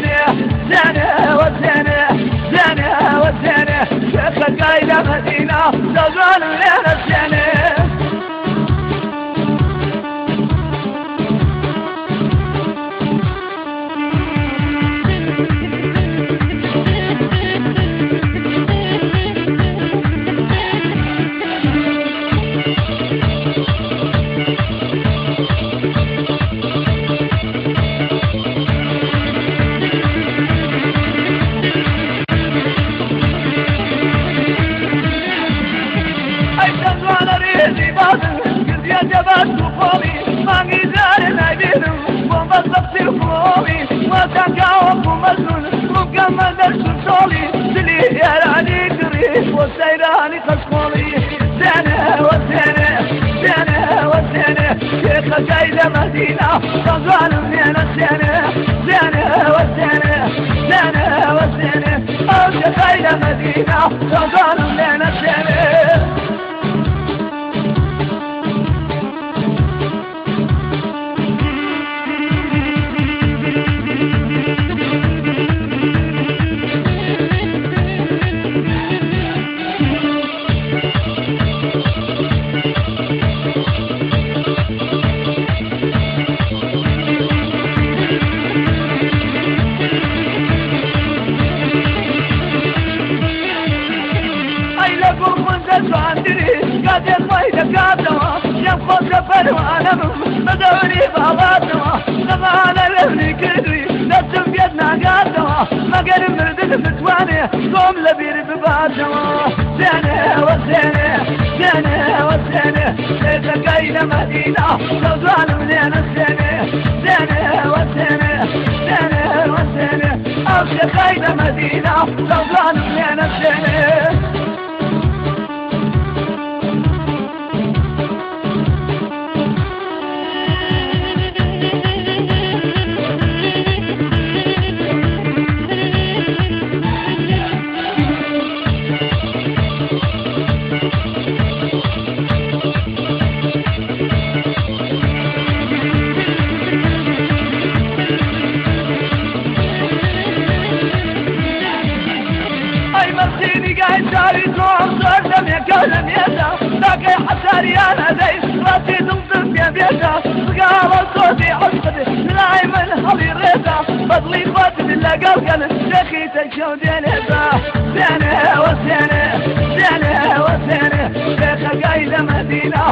yeah. قايدة مدينة تظل من أو شيخ قايدة مدينة سفر وأنا مدوري باباتوا أنا لبني كدري نفس بيدنا قادوا ما قال مرد متواني قوم لبير بباتوا زينة وزينة زينة وزينة ليس قايلة مدينة سوزان منين الزينة زينة وزينة زينة وزينة أو شخيلة مدينة سوزان منين شاري زوم زور دم يكلم يدا باقي حساري أنا ذي راسي تنطف يا بيدا سقال صوتي عصبي. لاي من هلي ريدا فضلي خواتي بالله قلقل. شيخي تكشو دينيدا زينة وزينة زينة وزينة شيخ قايلة مدينة.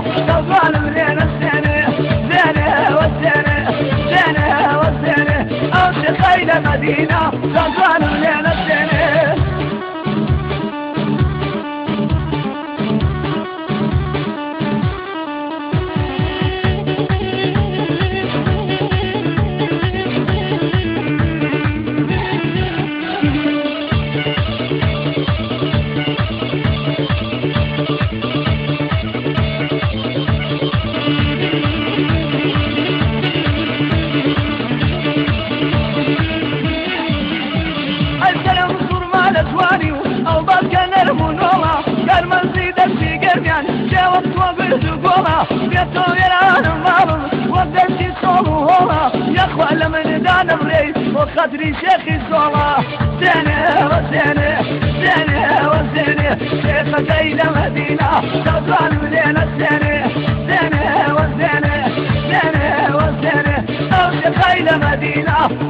قوما بيتو ودلتي صومو هوما يا أخوة لمن دان الريس وخدري شيخي الزوما زينة وزينة زينة وزينة. شيخ قيدة مدينة تطلع منين الزينة. زينة وزينة زينة وزينة. أو شيخ قيدة مدينة.